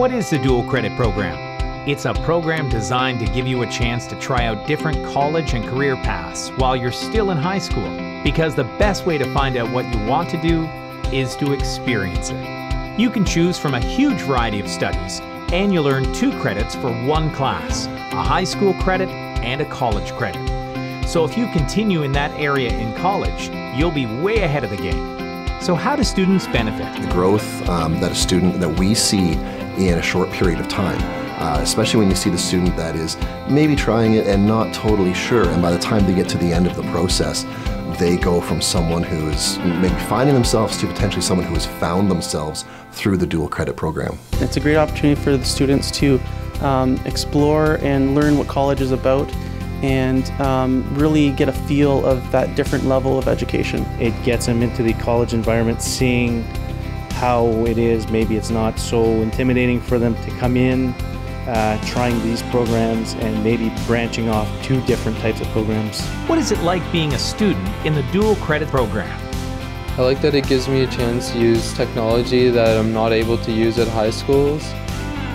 What is the dual credit program? It's a program designed to give you a chance to try out different college and career paths while you're still in high school. Because the best way to find out what you want to do is to experience it. You can choose from a huge variety of studies, and you'll earn two credits for one class a high school credit and a college credit. So if you continue in that area in college, you'll be way ahead of the game. So, how do students benefit? The growth um, that a student that we see in a short period of time, uh, especially when you see the student that is maybe trying it and not totally sure, and by the time they get to the end of the process, they go from someone who is maybe finding themselves to potentially someone who has found themselves through the dual credit program. It's a great opportunity for the students to um, explore and learn what college is about and um, really get a feel of that different level of education. It gets them into the college environment, seeing how it is. Maybe it's not so intimidating for them to come in, uh, trying these programs, and maybe branching off two different types of programs. What is it like being a student in the dual credit program? I like that it gives me a chance to use technology that I'm not able to use at high schools.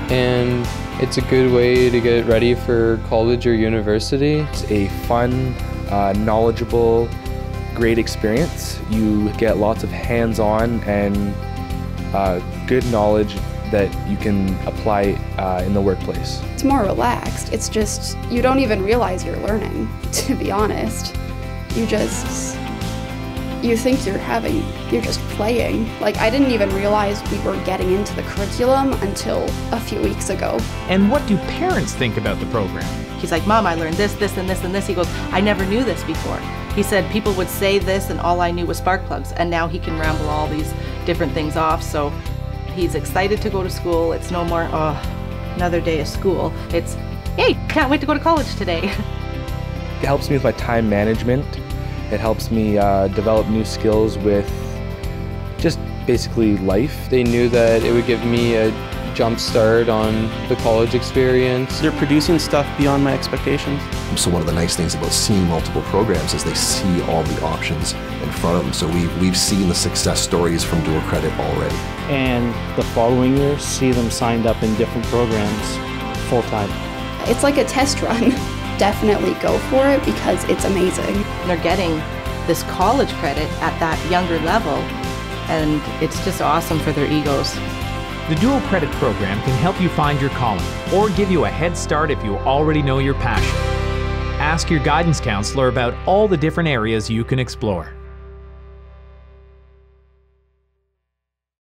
And it's a good way to get ready for college or university. It's a fun, uh, knowledgeable, great experience. You get lots of hands-on and uh, good knowledge that you can apply uh, in the workplace. It's more relaxed. It's just, you don't even realize you're learning, to be honest. You just you think you're having, you're just playing. Like, I didn't even realize we were getting into the curriculum until a few weeks ago. And what do parents think about the program? He's like, Mom, I learned this, this, and this, and this. He goes, I never knew this before. He said people would say this, and all I knew was spark plugs. And now he can ramble all these different things off. So he's excited to go to school. It's no more, oh, another day of school. It's, hey, can't wait to go to college today. It helps me with my time management it helps me uh, develop new skills with just basically life. They knew that it would give me a jump start on the college experience. They're producing stuff beyond my expectations. So one of the nice things about seeing multiple programs is they see all the options in front of them. So we've, we've seen the success stories from dual credit already. And the following year, see them signed up in different programs full time. It's like a test run. definitely go for it because it's amazing. They're getting this college credit at that younger level, and it's just awesome for their egos. The dual credit program can help you find your calling or give you a head start if you already know your passion. Ask your guidance counselor about all the different areas you can explore.